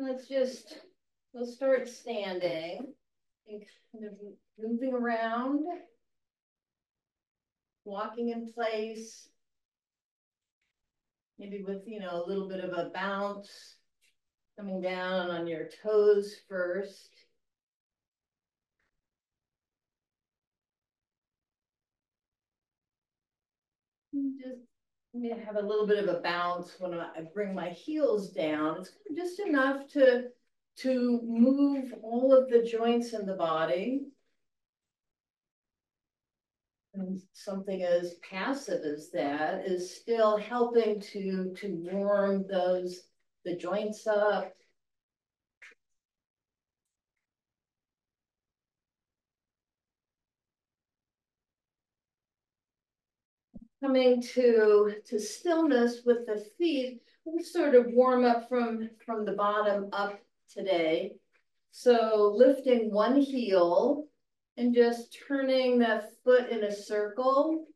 Let's just, we'll start standing. And kind of moving around, walking in place, maybe with, you know, a little bit of a bounce, coming down on your toes first. Just have a little bit of a bounce when I bring my heels down. It's just enough to, to move all of the joints in the body. And something as passive as that is still helping to, to warm those, the joints up. Coming to, to stillness with the feet, we sort of warm up from, from the bottom up today. So lifting one heel and just turning that foot in a circle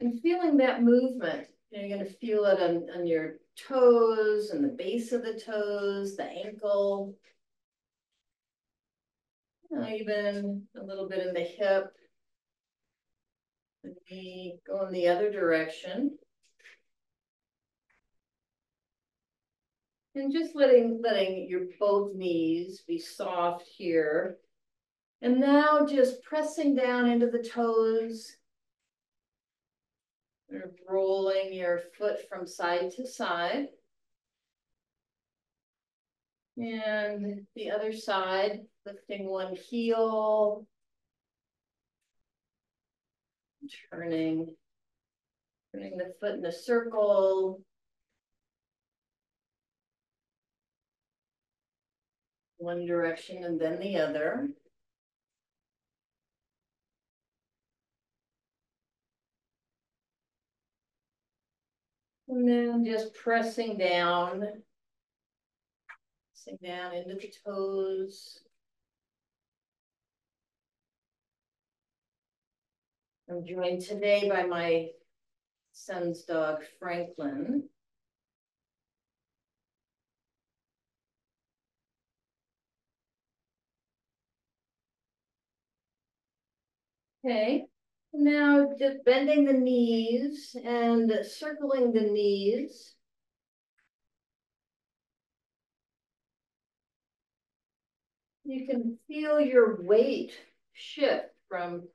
and feeling that movement. You're going to feel it on, on your toes and the base of the toes, the ankle, even a little bit in the hip. The go in the other direction. And just letting, letting your both knees be soft here. And now just pressing down into the toes. rolling your foot from side to side. And the other side, lifting one heel. Turning, turning the foot in a circle. one direction and then the other. And then just pressing down, pressing down into the toes. I'm joined today by my son's dog, Franklin. Okay, now just bending the knees and circling the knees. You can feel your weight shift from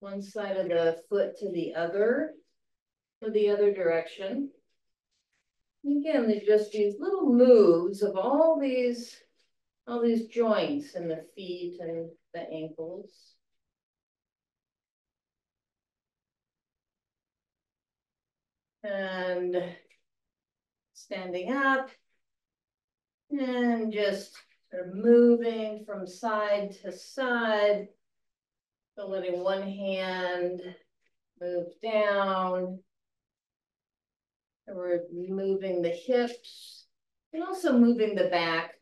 one side of the foot to the other, to the other direction. again, there's just these little moves of all these all these joints in the feet and the ankles. And standing up and just sort of moving from side to side. So letting one hand move down. And we're moving the hips and also moving the back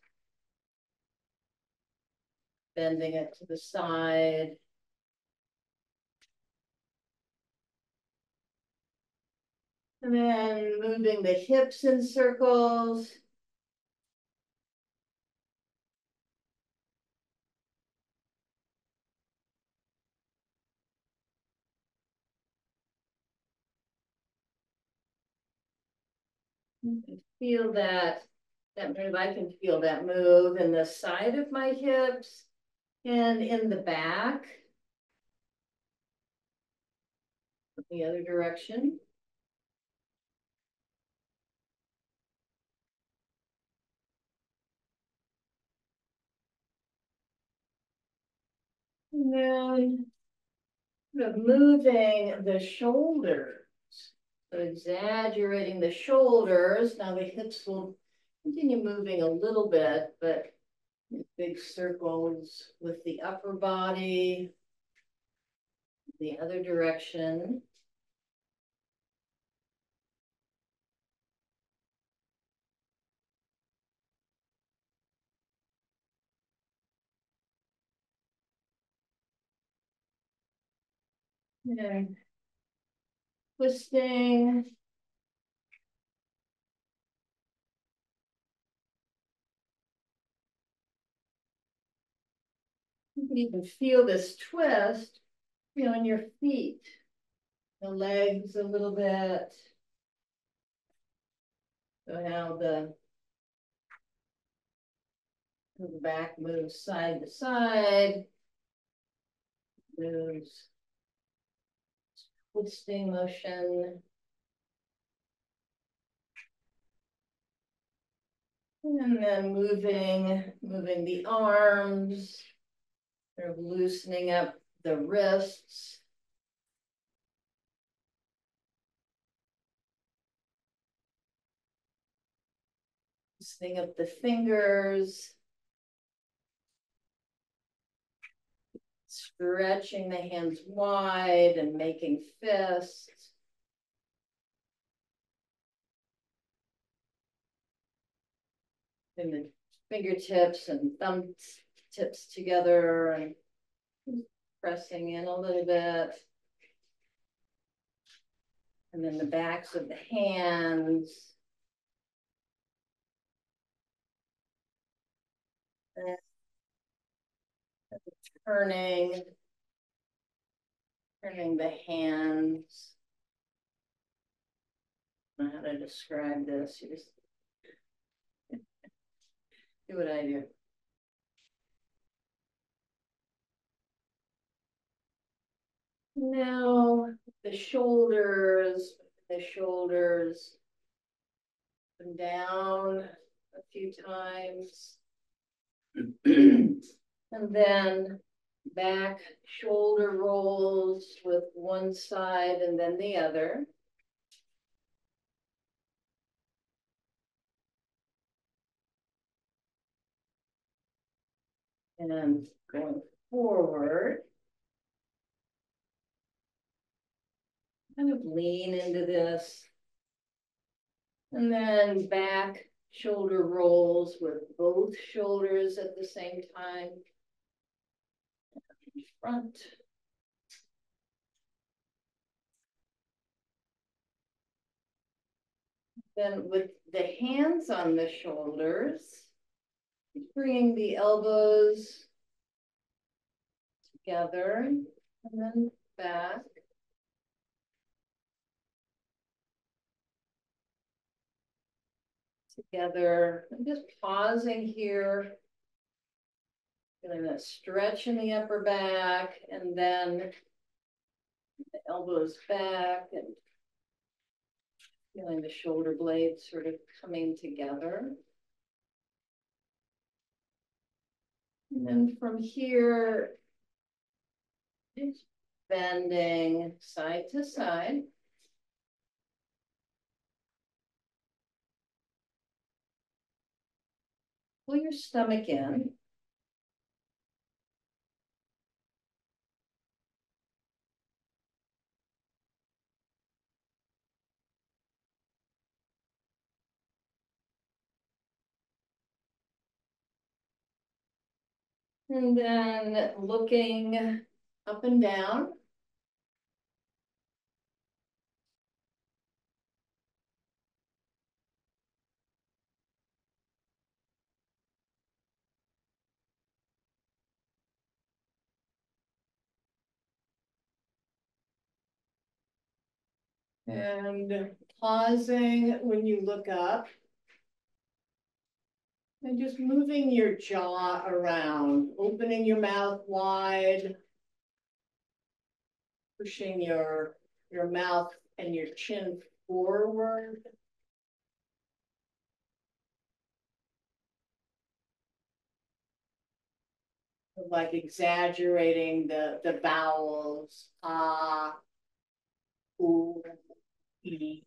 bending it to the side. And then moving the hips in circles. Feel that, that move, I can feel that move in the side of my hips and in the back, the other direction. And then moving the shoulders. Exaggerating the shoulders. Now the hips will continue moving a little bit, but big circles with the upper body, the other direction. And twisting. You can even feel this twist, you know, in your feet, the legs a little bit. So now the, the back moves side to side, moves Twisting motion. And then moving, moving the arms, sort of loosening up the wrists. Loosening up the fingers. Stretching the hands wide and making fists. and the fingertips and thumb tips together and pressing in a little bit. And then the backs of the hands. And turning, turning the hands. I don't know how to describe this. You just do what I do. Now the shoulders, the shoulders and down a few times. and then back shoulder rolls with one side and then the other. And going forward. Kind of lean into this. And then back shoulder rolls with both shoulders at the same time. Front. Then with the hands on the shoulders, bringing the elbows together and then back. Together, I'm just pausing here. Feeling that stretch in the upper back and then the elbows back and feeling the shoulder blades sort of coming together. And then from here, bending side to side. Pull your stomach in. And then looking up and down. And pausing when you look up. And just moving your jaw around, opening your mouth wide. Pushing your, your mouth and your chin forward. Like exaggerating the, the vowels, ah, ooh, e.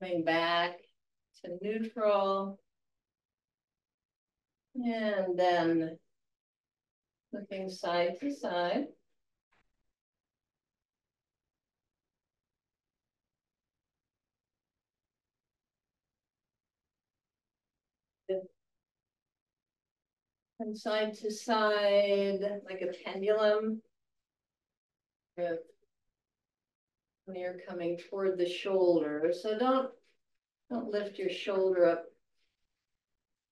coming back to neutral. And then looking side to side. And side to side, like a pendulum. With when you're coming toward the shoulder. So don't, don't lift your shoulder up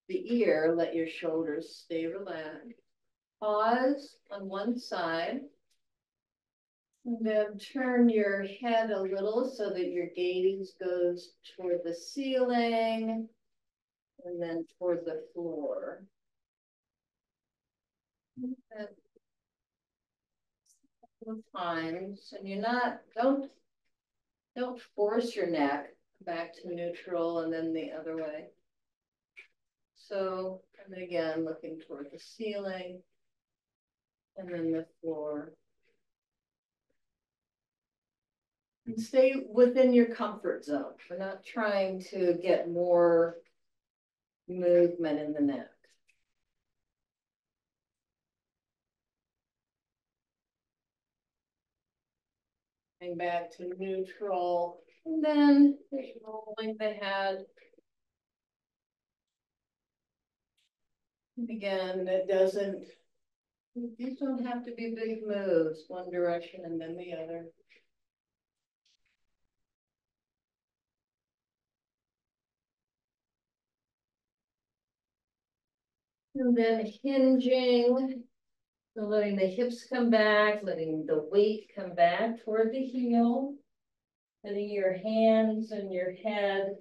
the ear, let your shoulders stay relaxed. Pause on one side. And then turn your head a little so that your gaze goes toward the ceiling and then toward the floor. And times and you're not don't don't force your neck back to neutral and then the other way. So, and again, looking toward the ceiling and then the floor. And stay within your comfort zone. We're not trying to get more movement in the neck. Back to neutral, and then rolling the head. Again, it doesn't, these don't have to be big moves, one direction and then the other. And then hinging so letting the hips come back, letting the weight come back toward the heel. Letting your hands and your head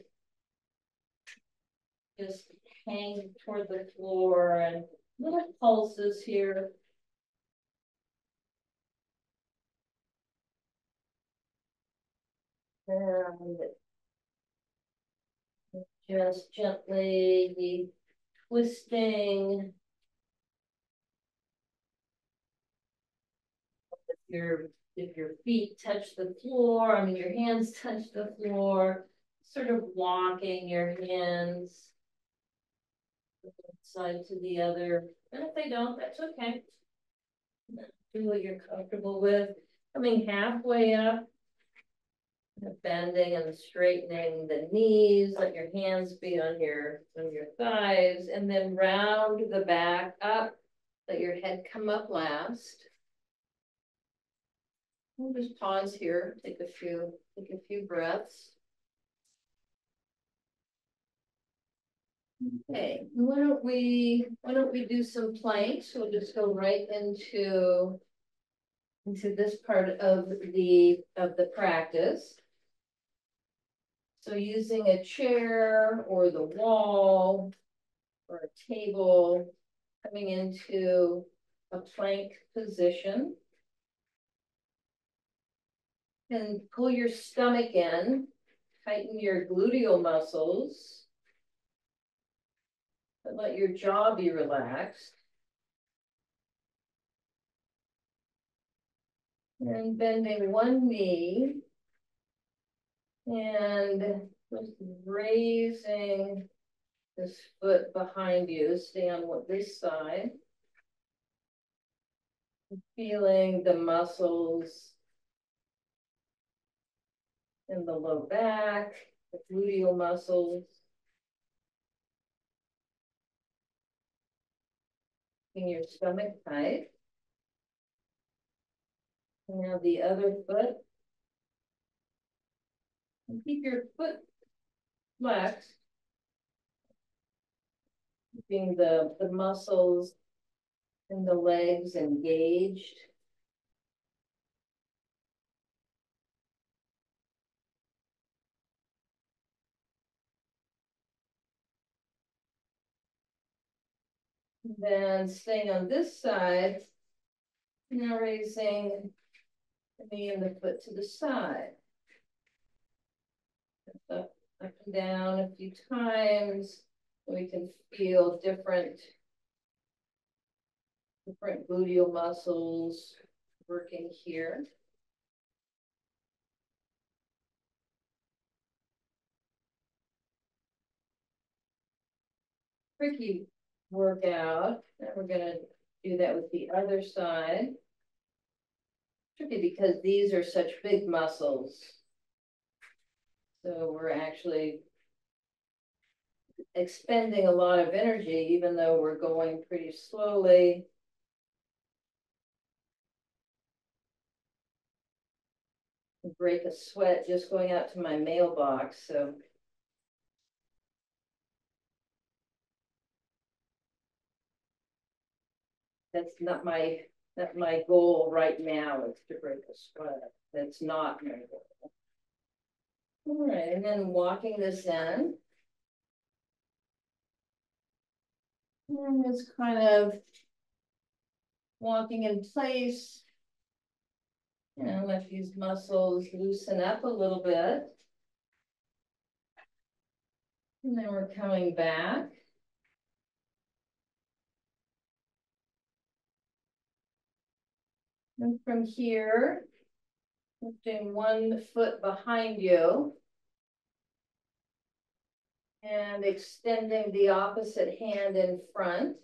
just hang toward the floor and little pulses here. And just gently twisting your if your feet touch the floor, I mean your hands touch the floor, sort of walking your hands side to the other. And if they don't, that's okay. Do what you're comfortable with. Coming halfway up, bending and straightening the knees, let your hands be on your on your thighs, and then round the back up, let your head come up last. We'll just pause here, take a few, take a few breaths. Okay, why don't we, why don't we do some planks? We'll just go right into, into this part of the, of the practice. So using a chair or the wall or a table, coming into a plank position and pull your stomach in, tighten your gluteal muscles, but let your jaw be relaxed. And bending one knee and just raising this foot behind you, stay on what this side. Feeling the muscles in the low back, the gluteal muscles. In your stomach tight. Now the other foot. And keep your foot flexed. Keeping the, the muscles in the legs engaged. Then staying on this side, now raising the knee and the foot to the side. Up, up and down a few times. We can feel different, different gluteal muscles working here. Tricky work out. And we're gonna do that with the other side. Tricky because these are such big muscles. So we're actually expending a lot of energy, even though we're going pretty slowly. Break a sweat just going out to my mailbox, so that's not my, that my goal right now is to break a sweat. That's not my goal. All right, and then walking this in. And it's kind of walking in place. You know, let these muscles loosen up a little bit. And then we're coming back. And from here, lifting one foot behind you. And extending the opposite hand in front.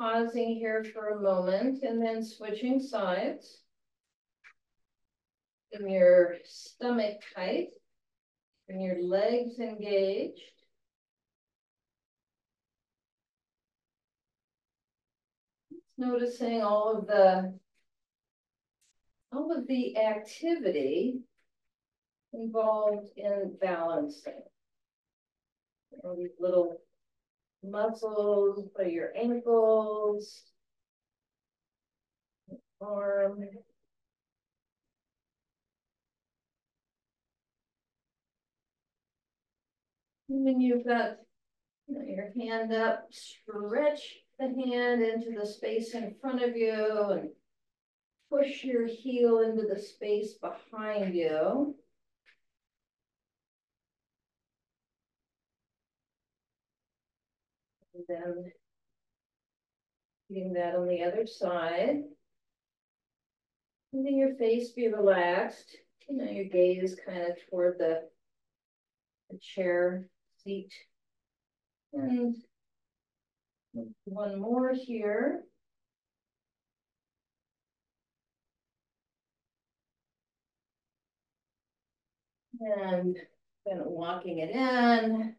Pausing here for a moment and then switching sides. In your stomach tight. And your legs engaged. Noticing all of the all of the activity involved in balancing. All these little muscles for your ankles, arm. And then you've got you know, your hand up, stretch the hand into the space in front of you and push your heel into the space behind you. And then getting that on the other side. Letting your face be relaxed. You know, your gaze kind of toward the, the chair seat. And one more here. And then walking it in.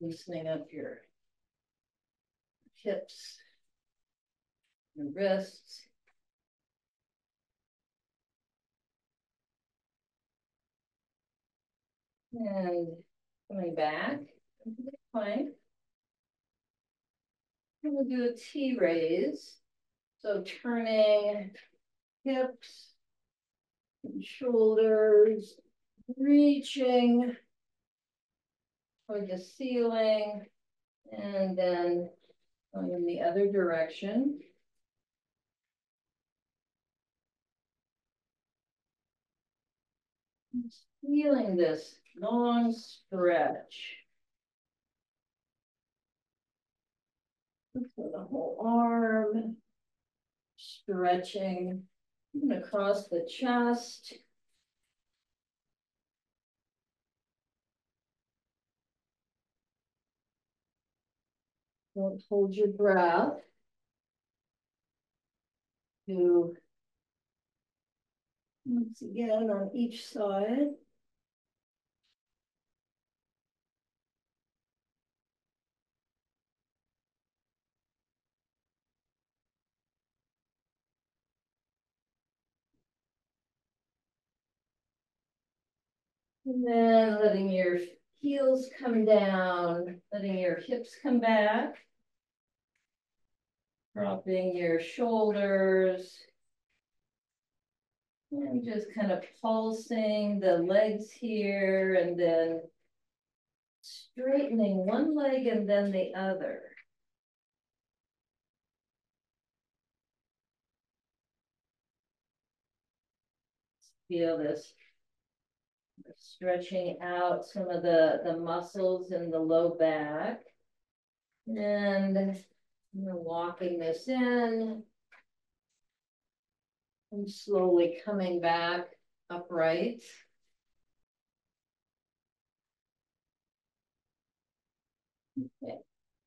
Loosening up your hips and wrists. And coming back plank. We'll do a T raise. So turning hips and shoulders, reaching for the ceiling, and then going in the other direction. Just feeling this long stretch. For the whole arm, stretching across the chest. Don't hold your breath. Do once again on each side. And then letting your heels come down, letting your hips come back. Dropping your shoulders. And just kind of pulsing the legs here and then straightening one leg and then the other. Feel this stretching out some of the, the muscles in the low back. And we're walking this in. And slowly coming back upright. Okay.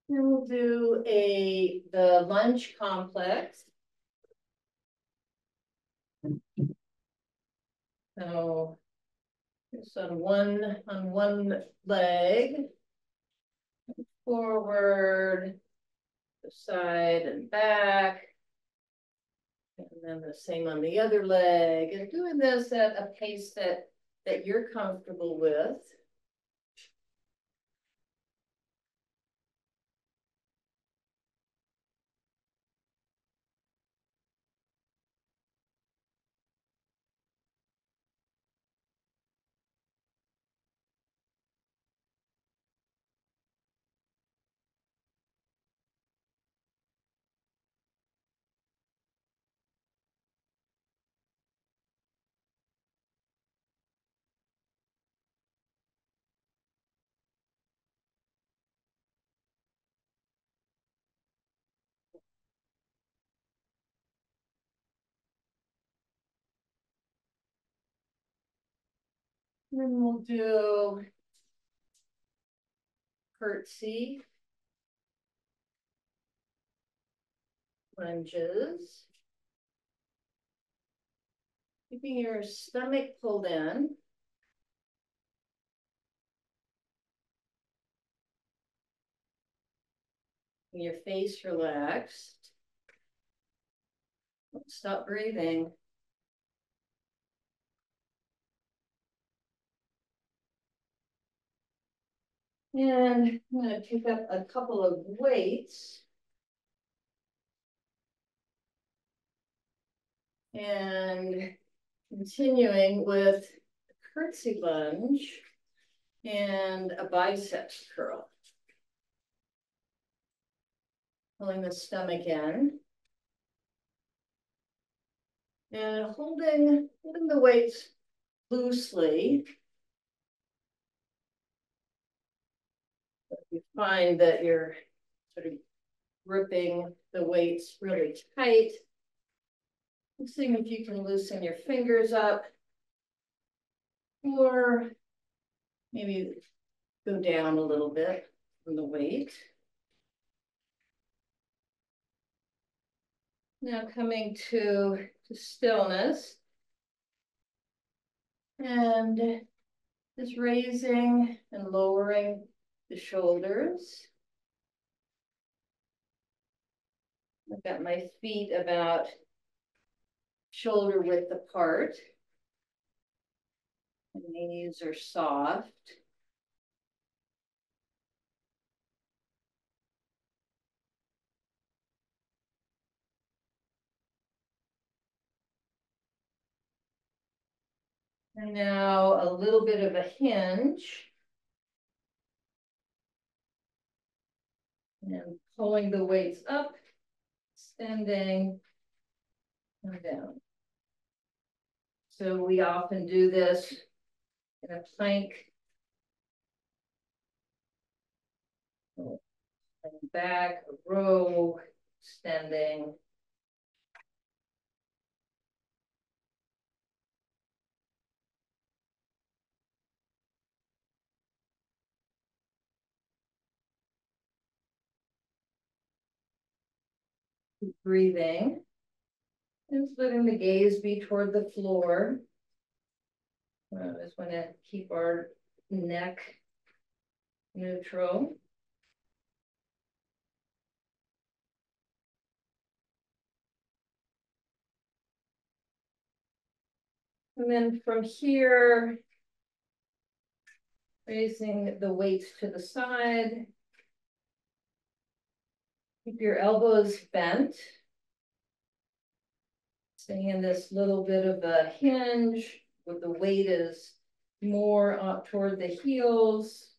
Then we'll do a the lunge complex. So just on one on one leg, forward, the side and back, and then the same on the other leg, and doing this at a pace that that you're comfortable with. Then we'll do curtsy. Lunges. Keeping your stomach pulled in. Your face relaxed. Stop breathing. And I'm going to pick up a couple of weights. And continuing with a curtsy lunge and a biceps curl. Pulling the stomach in. And holding, holding the weights loosely. Find that you're sort of gripping the weights really tight, seeing if you can loosen your fingers up or maybe go down a little bit from the weight. Now coming to, to stillness. And just raising and lowering the shoulders. I've got my feet about shoulder width apart. The knees are soft. And now a little bit of a hinge. And pulling the weights up, extending, and down. So we often do this in a plank. Back, row, extending. Breathing. Just letting the gaze be toward the floor. I just want to keep our neck neutral. And then from here, raising the weights to the side. Keep your elbows bent. Staying in this little bit of a hinge where the weight is more up toward the heels.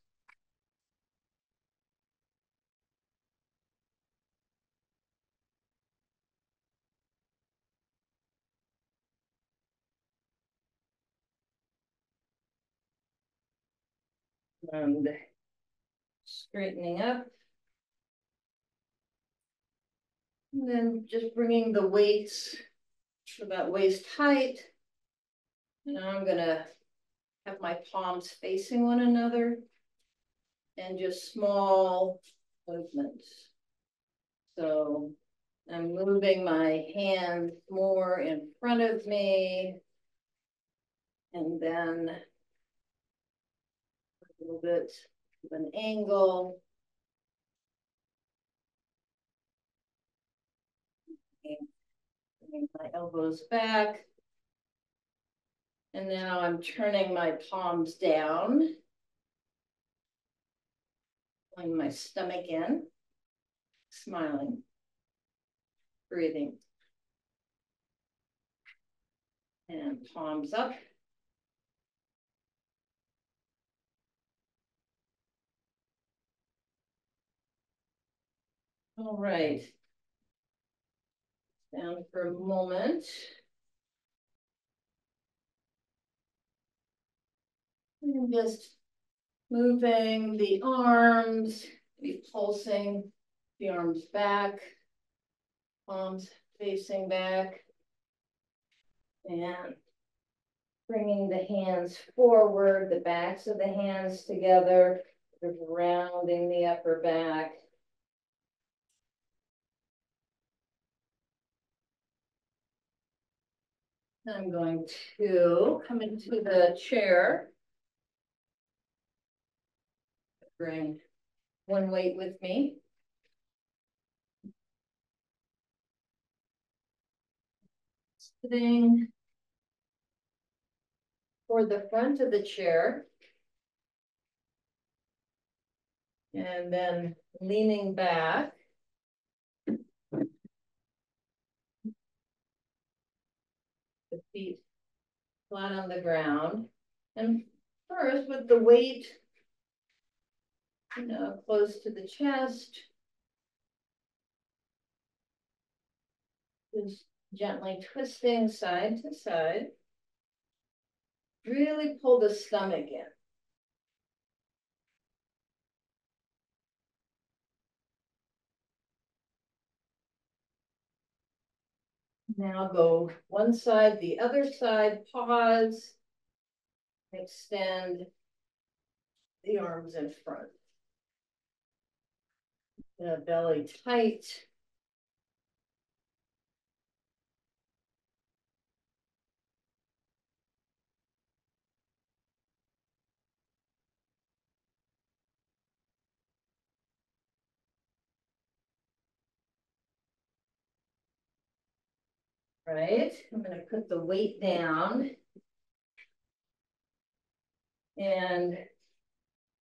And straightening up. And then just bringing the weights to about waist height. Now I'm gonna have my palms facing one another and just small movements. So I'm moving my hands more in front of me and then a little bit of an angle. Bringing my elbows back. And now I'm turning my palms down. Pulling my stomach in. Smiling. Breathing. And palms up. All right down for a moment. And just moving the arms, be pulsing the arms back, palms facing back, and bringing the hands forward, the backs of the hands together, rounding the upper back. I'm going to come into the chair. Bring one weight with me. Sitting for the front of the chair. And then leaning back. Feet flat on the ground. And first with the weight, you know, close to the chest. Just gently twisting side to side. Really pull the stomach in. Now go one side, the other side, pause. Extend the arms in front. The belly tight. Right? I'm gonna put the weight down. And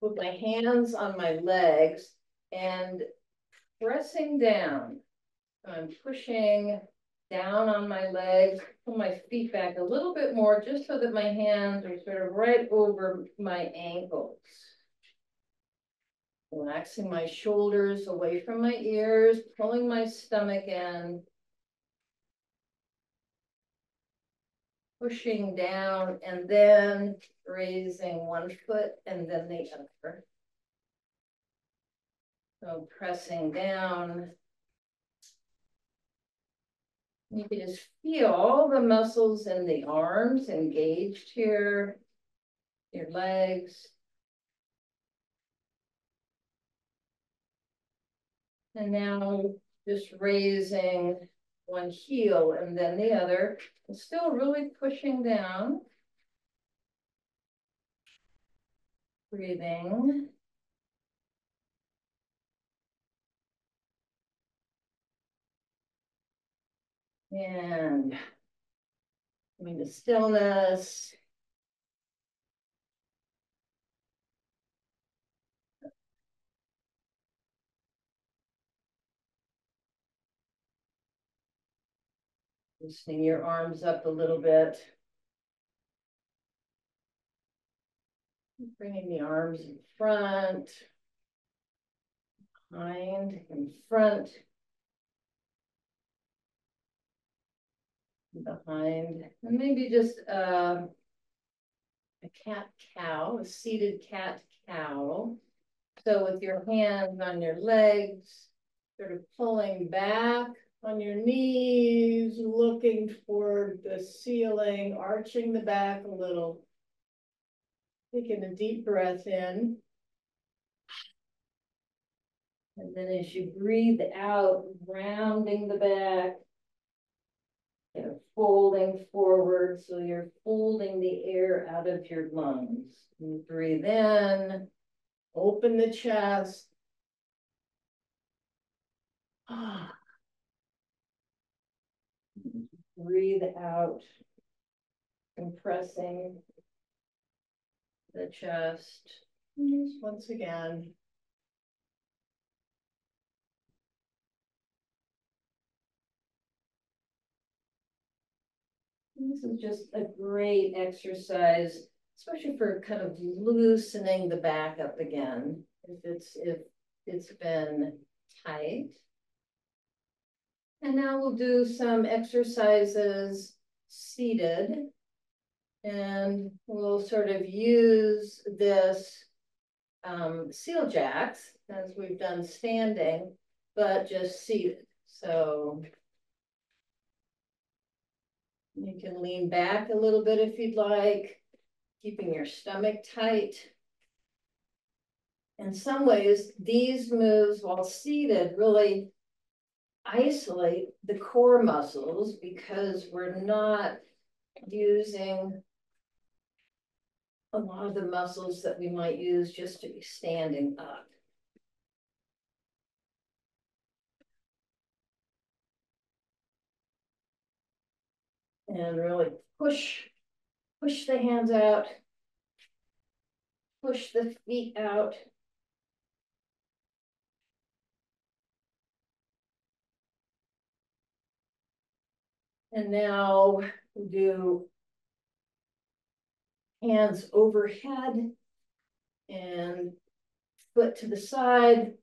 put my hands on my legs and pressing down. I'm pushing down on my legs, pull my feet back a little bit more just so that my hands are sort of right over my ankles. Relaxing my shoulders away from my ears, pulling my stomach in. Pushing down and then raising one foot and then the other. So pressing down. You can just feel all the muscles in the arms engaged here, your legs. And now just raising one heel and then the other, and still really pushing down. Breathing. And coming to stillness. Loosening your arms up a little bit. Bringing the arms in front, behind, in front, behind, and maybe just uh, a cat cow, a seated cat cow. So with your hands on your legs, sort of pulling back on your knees, looking toward the ceiling, arching the back a little. Taking a deep breath in. And then as you breathe out, rounding the back, and folding forward, so you're folding the air out of your lungs. Breathe in, open the chest. Ah. Breathe out, compressing the chest. Once again. This is just a great exercise, especially for kind of loosening the back up again. If it's if it's been tight. And now we'll do some exercises seated. And we'll sort of use this um, seal jacks as we've done standing, but just seated. So You can lean back a little bit if you'd like, keeping your stomach tight. In some ways, these moves while seated really isolate the core muscles because we're not using a lot of the muscles that we might use just to be standing up. And really push, push the hands out. Push the feet out. And now do hands overhead and foot to the side.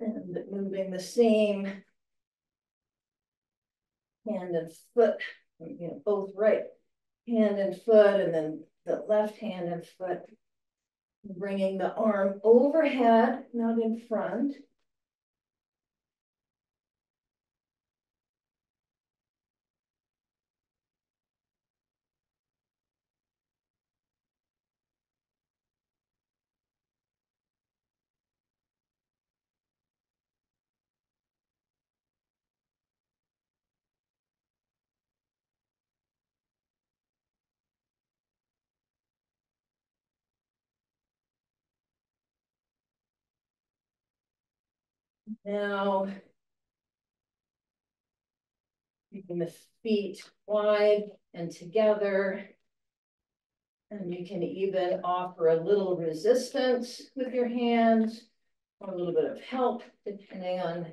And moving the same hand and foot, you know, both right hand and foot, and then the left hand and foot. Bringing the arm overhead, not in front. Now. Keeping the feet wide and together. And you can even offer a little resistance with your hands or a little bit of help depending on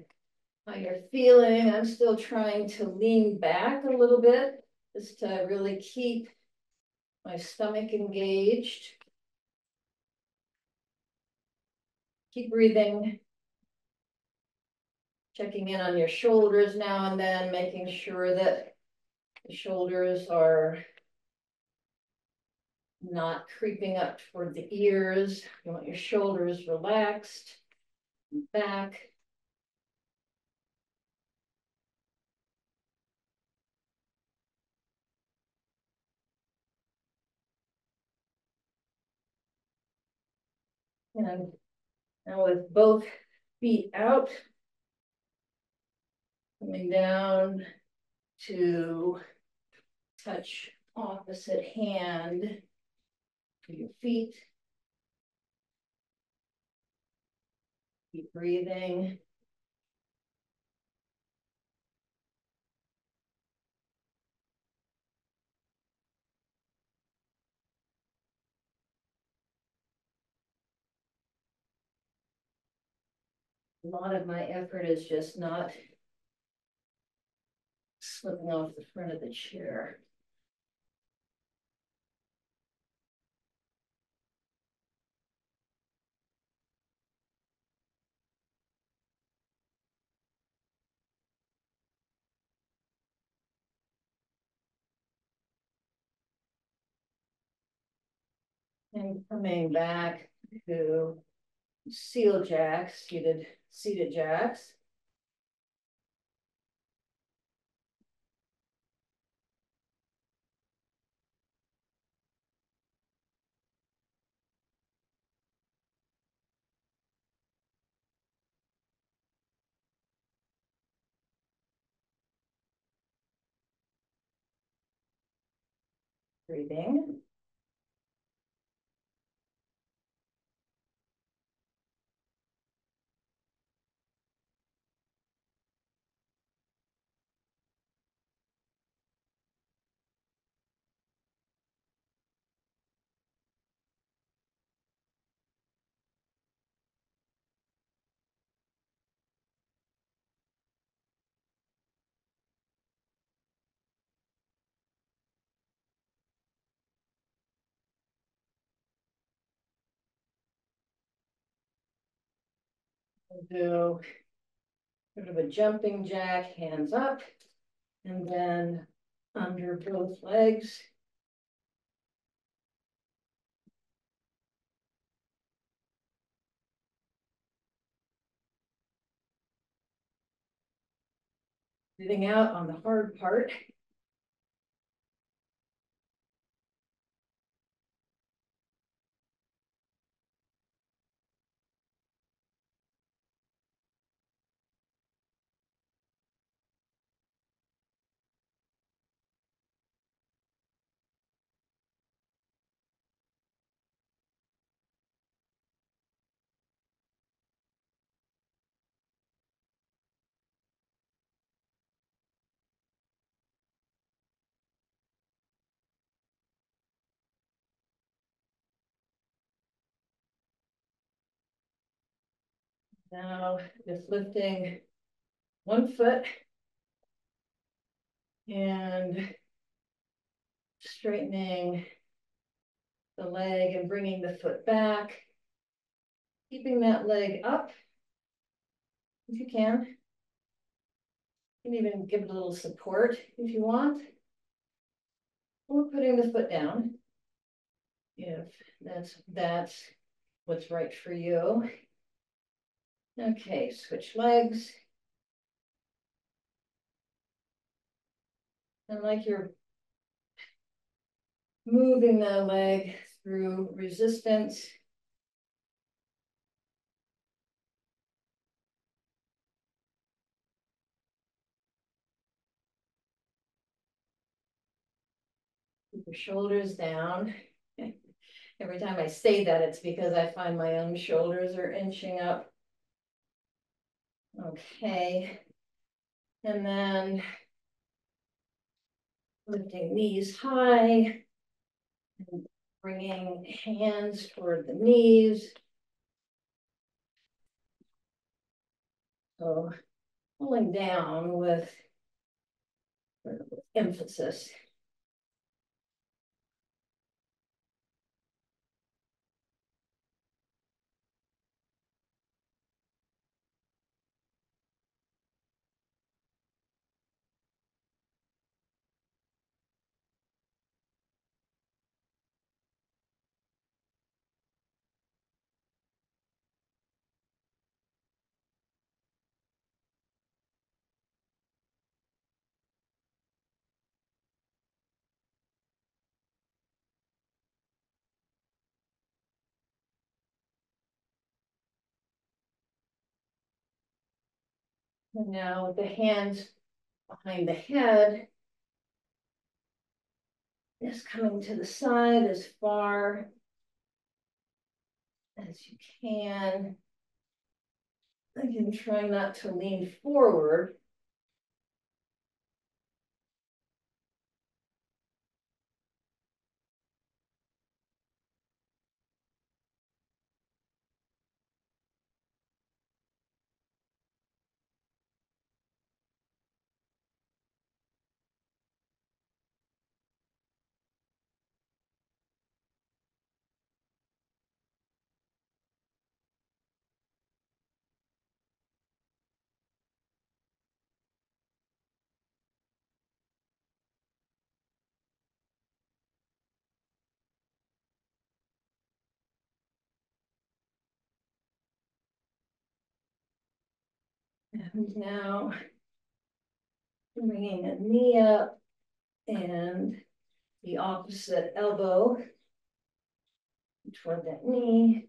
how you're feeling. I'm still trying to lean back a little bit just to really keep my stomach engaged. Keep breathing. Checking in on your shoulders now and then, making sure that the shoulders are not creeping up toward the ears. You want your shoulders relaxed, back. And now with both feet out, Coming down to touch opposite hand to your feet. Keep breathing. A lot of my effort is just not slipping off the front of the chair. And coming back to seal jacks, seated, seated jacks. Breathing. Do sort of a jumping jack, hands up, and then under both legs. Breathing out on the hard part. Now just lifting one foot. And straightening the leg and bringing the foot back. Keeping that leg up. If you can. You can even give it a little support if you want. Or putting the foot down. If that's, that's what's right for you. Okay, switch legs. And like you're moving the leg through resistance. Keep your shoulders down. Every time I say that, it's because I find my own shoulders are inching up. Okay. And then lifting knees high. And bringing hands toward the knees. So pulling down with emphasis. Now with the hands behind the head. Just coming to the side as far as you can. Again, trying not to lean forward. And now bringing a knee up and the opposite elbow toward that knee.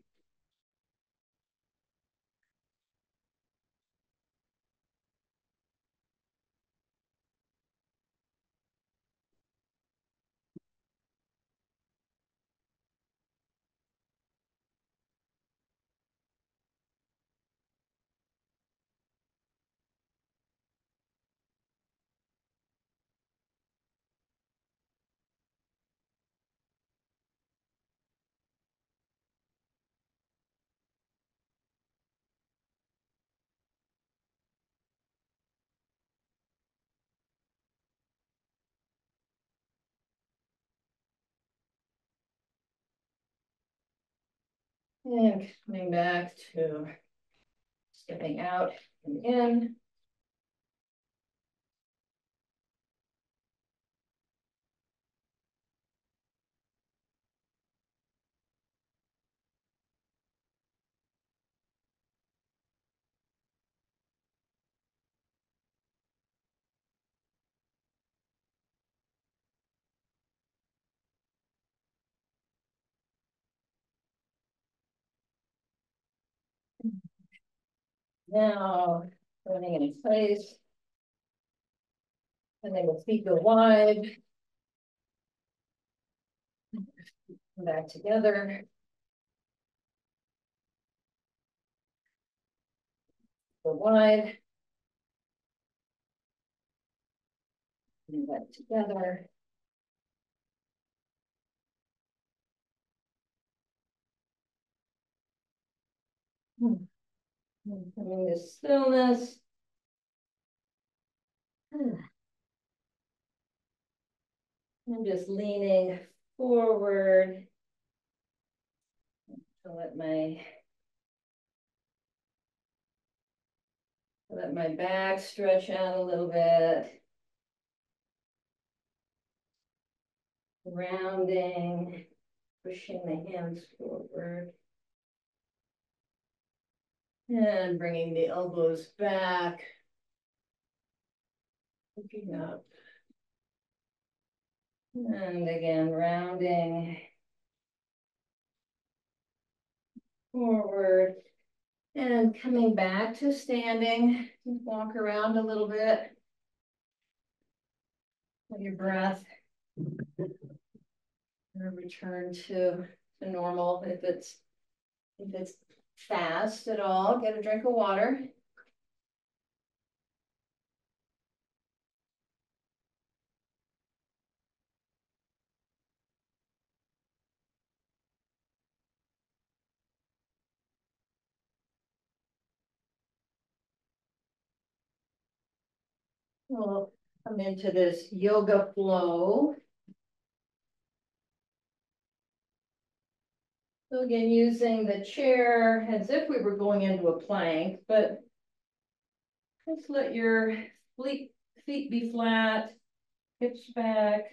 And coming back to stepping out and in. Now, running in place. And then the feet go wide. Back together. Go wide. And back together. Hmm. Coming to stillness. I'm just leaning forward. Let my let my back stretch out a little bit. Rounding, pushing the hands forward. And bringing the elbows back. Looking up. And again, rounding. Forward. And coming back to standing, walk around a little bit. Let your breath. And return to, to normal if it's, if it's fast at all, get a drink of water. We'll come into this yoga flow. So again, using the chair as if we were going into a plank, but just let your feet, feet be flat, hips back.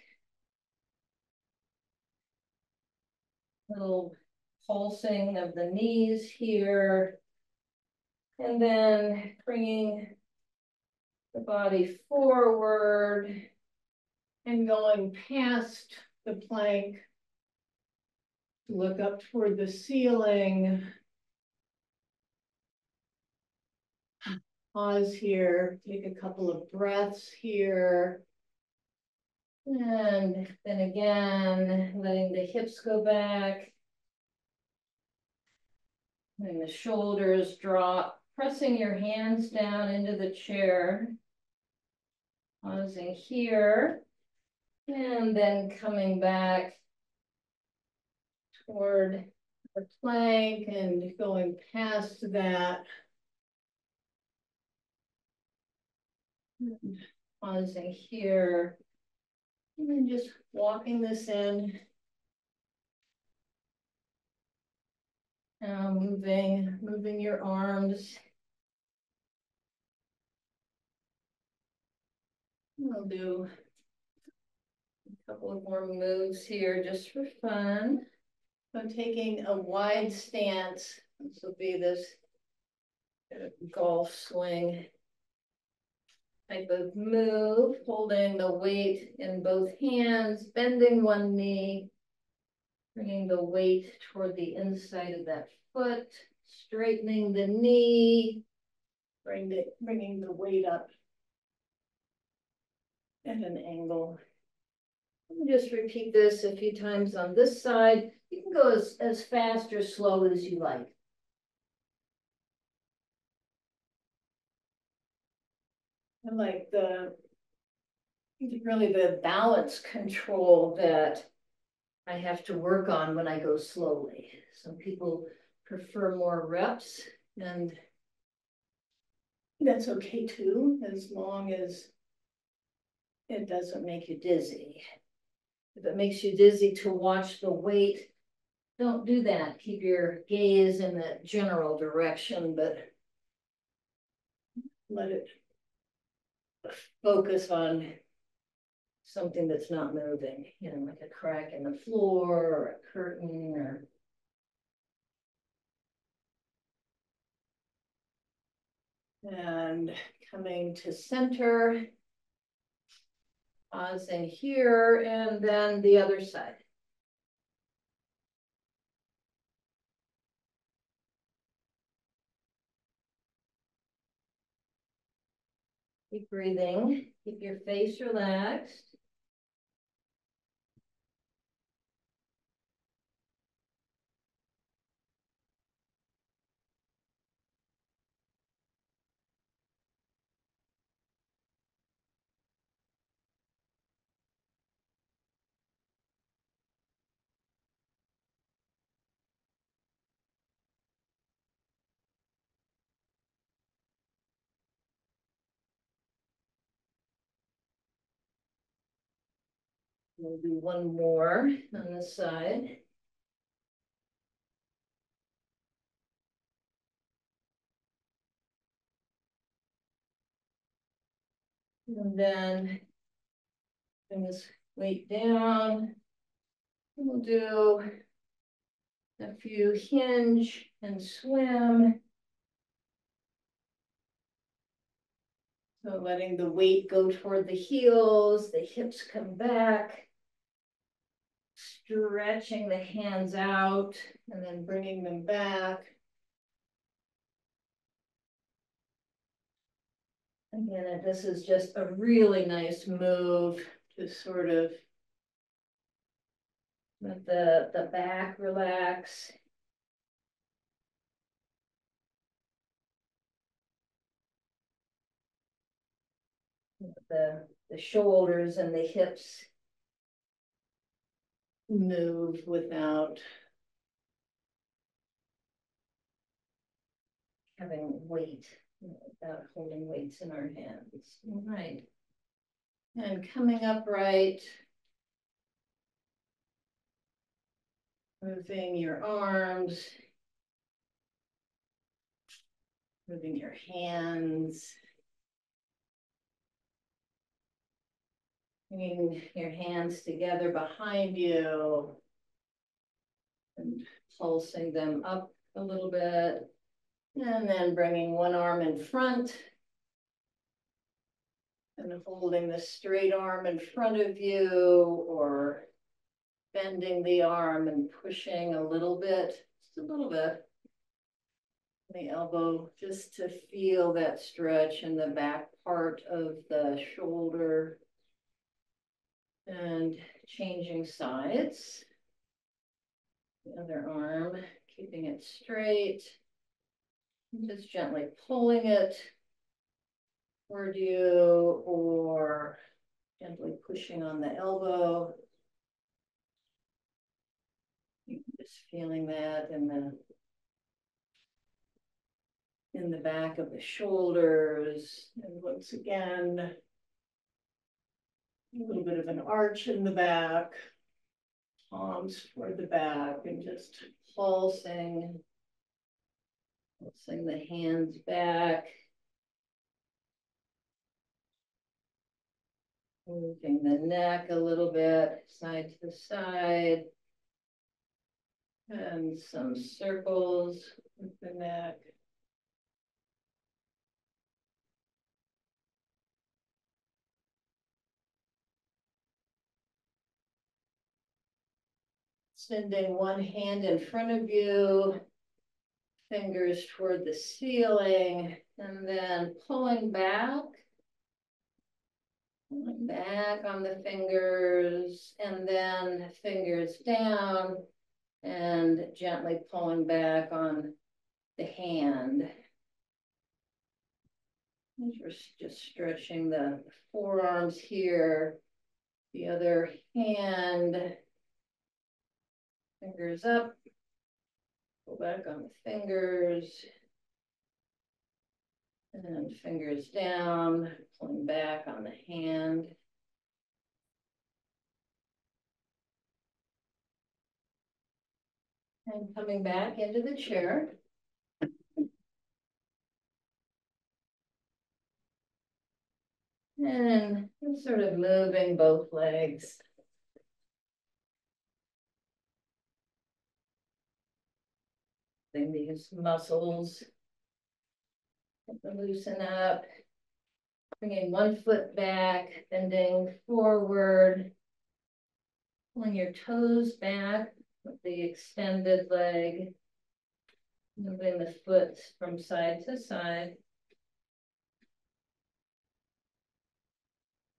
Little pulsing of the knees here. And then bringing the body forward and going past the plank look up toward the ceiling. Pause here, take a couple of breaths here. And then again, letting the hips go back. And the shoulders drop, pressing your hands down into the chair. Pausing here. And then coming back toward the plank and going past that. Pausing here. And then just walking this in. Now moving, moving your arms. We'll do a couple of more moves here just for fun. I'm taking a wide stance. This will be this golf swing type of move, holding the weight in both hands, bending one knee, bringing the weight toward the inside of that foot, straightening the knee, the, bringing the weight up at an angle. Just repeat this a few times on this side. You can go as, as fast or slow as you like. And like the, really the balance control that I have to work on when I go slowly. Some people prefer more reps and that's okay too, as long as it doesn't make you dizzy. If it makes you dizzy to watch the weight don't do that. Keep your gaze in the general direction, but let it focus on something that's not moving, you know, like a crack in the floor or a curtain or and coming to center, pausing here and then the other side. Keep breathing, keep your face relaxed. We'll do one more on this side. And then bring this weight down. We'll do a few hinge and swim. So letting the weight go toward the heels, the hips come back. Stretching the hands out and then bringing them back. Again, this is just a really nice move to sort of let the, the back relax. The, the shoulders and the hips move without having weight, without holding weights in our hands. All right. And coming upright. Moving your arms. Moving your hands. Bringing your hands together behind you. And pulsing them up a little bit. And then bringing one arm in front. And holding the straight arm in front of you or bending the arm and pushing a little bit, just a little bit. The elbow, just to feel that stretch in the back part of the shoulder. And changing sides. The other arm, keeping it straight. Just gently pulling it toward you or gently pushing on the elbow. Just feeling that in the in the back of the shoulders. And once again, a little bit of an arch in the back, um, palms toward the back and just pulsing, pulsing the hands back. Moving the neck a little bit, side to side. And some circles with the neck. Sending one hand in front of you, fingers toward the ceiling, and then pulling back back on the fingers and then fingers down and gently pulling back on the hand. Just, just stretching the forearms here, the other hand, fingers up, pull back on the fingers, and fingers down, pulling back on the hand. And coming back into the chair. And sort of moving both legs. These muscles loosen up. Bringing one foot back, bending forward. Pulling your toes back with the extended leg. Moving the foot from side to side.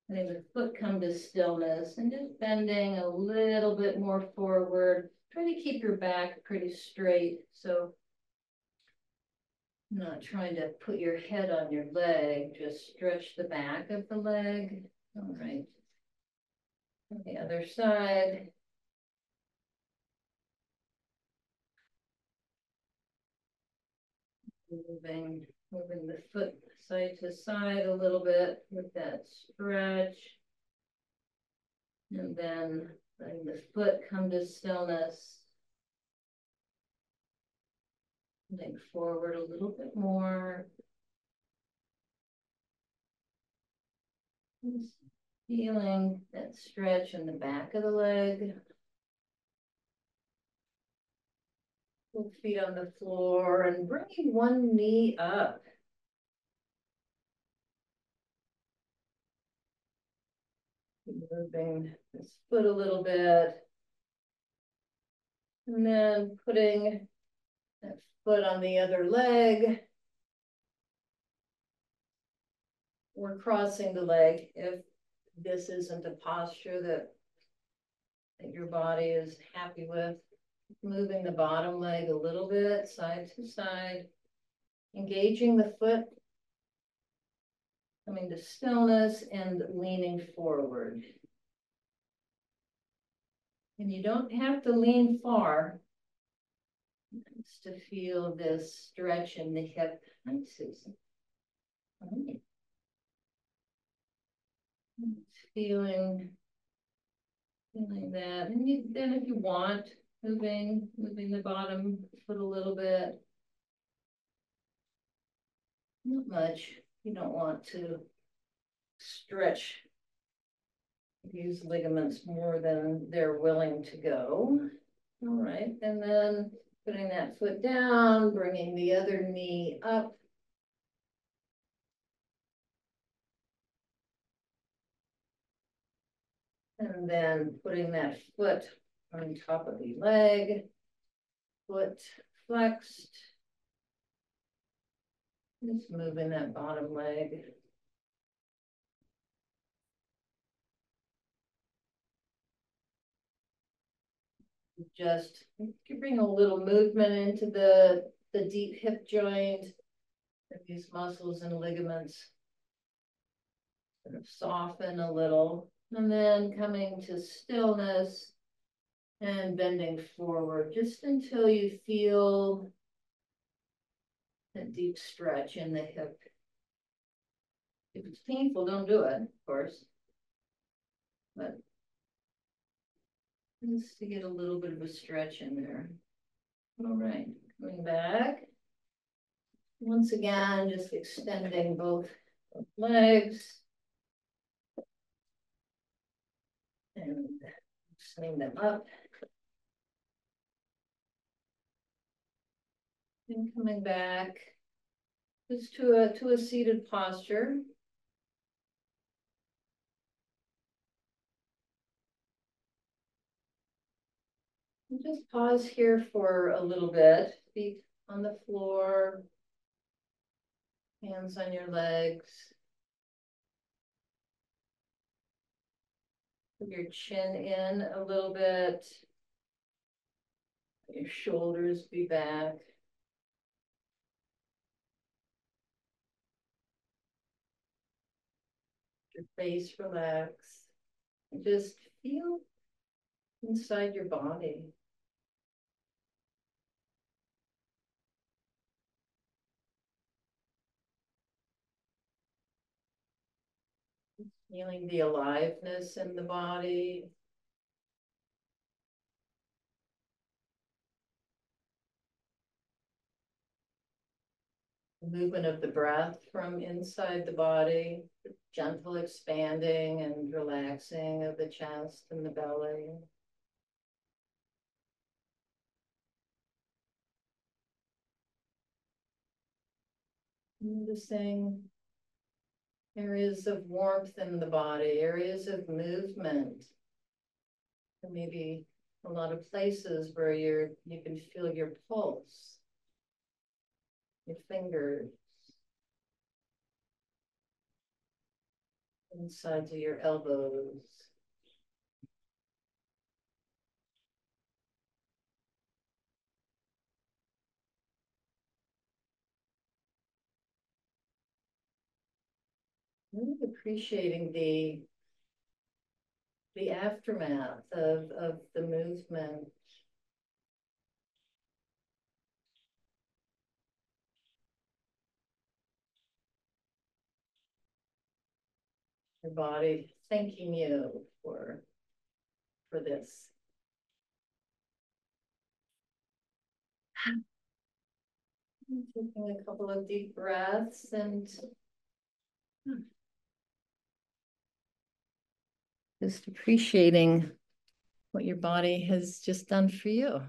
Letting the foot come to stillness and just bending a little bit more forward. Try to keep your back pretty straight, so not trying to put your head on your leg, just stretch the back of the leg. All right. The other side. Moving, moving the foot side to side a little bit with that stretch. And then letting the foot come to stillness. Leg forward a little bit more. Feeling that stretch in the back of the leg. Both feet on the floor and bringing one knee up. Moving foot a little bit. And then putting that foot on the other leg. We're crossing the leg if this isn't a posture that, that your body is happy with. Moving the bottom leg a little bit, side to side. Engaging the foot. Coming to stillness and leaning forward. And you don't have to lean far. To feel this stretch in the hip. Hi, Susan. Feeling, feeling that. And you, then if you want, moving, moving the bottom foot a little bit. Not much. You don't want to stretch these ligaments more than they're willing to go. All right, and then putting that foot down, bringing the other knee up. And then putting that foot on top of the leg, foot flexed. Just moving that bottom leg. Just you bring a little movement into the, the deep hip joint. These muscles and ligaments sort of soften a little. And then coming to stillness and bending forward just until you feel a deep stretch in the hip. If it's painful, don't do it, of course. But just to get a little bit of a stretch in there. All right, coming back. Once again, just extending both legs. And loosening them up. And coming back just to a to a seated posture. Just pause here for a little bit. Feet on the floor. Hands on your legs. Put your chin in a little bit. Your shoulders be back. Your face relax. Just feel inside your body. Feeling the aliveness in the body. Movement of the breath from inside the body, gentle expanding and relaxing of the chest and the belly. Noticing areas of warmth in the body, areas of movement. maybe a lot of places where you're you can feel your pulse, your fingers. Insides of your elbows. Really appreciating the the aftermath of of the movement. Your body thanking you for for this. Taking a couple of deep breaths and hmm. Just appreciating what your body has just done for you.